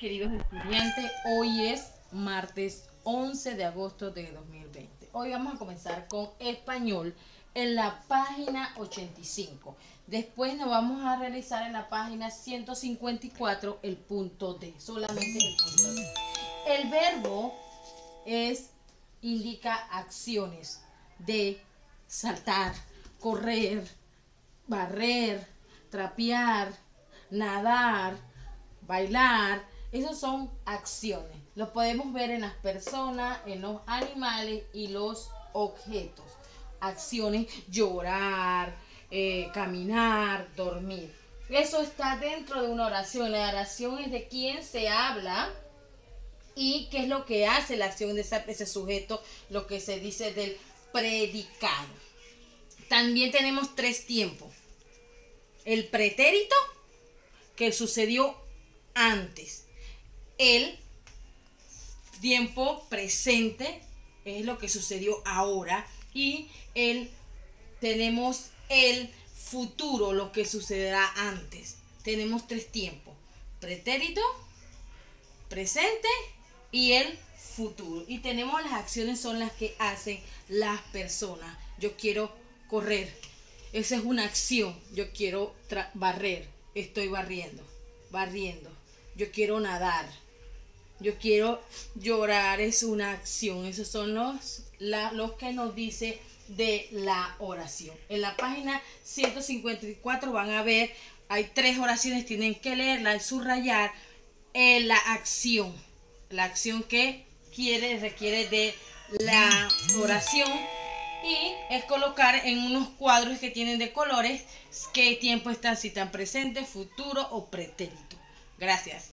queridos estudiantes. Hoy es martes 11 de agosto de 2020. Hoy vamos a comenzar con español en la página 85. Después nos vamos a realizar en la página 154 el punto D, solamente el punto D. El verbo es indica acciones de saltar, correr, barrer, trapear, nadar, bailar. Esas son acciones. Lo podemos ver en las personas, en los animales y los objetos. Acciones, llorar, eh, caminar, dormir. Eso está dentro de una oración. La oración es de quién se habla y qué es lo que hace la acción de ese sujeto, lo que se dice del predicado. También tenemos tres tiempos. El pretérito, que sucedió antes. El tiempo presente es lo que sucedió ahora. Y el tenemos el futuro, lo que sucederá antes. Tenemos tres tiempos. Pretérito, presente y el futuro. Y tenemos las acciones son las que hacen las personas. Yo quiero correr. Esa es una acción. Yo quiero barrer. Estoy barriendo. Barriendo. Yo quiero nadar. Yo quiero llorar. Es una acción. Esos son los, los que nos dice de la oración. En la página 154 van a ver, hay tres oraciones, tienen que leerla y subrayar eh, la acción. La acción que quiere, requiere de la oración y es colocar en unos cuadros que tienen de colores qué tiempo están, si están presente, futuro o pretérito. Gracias.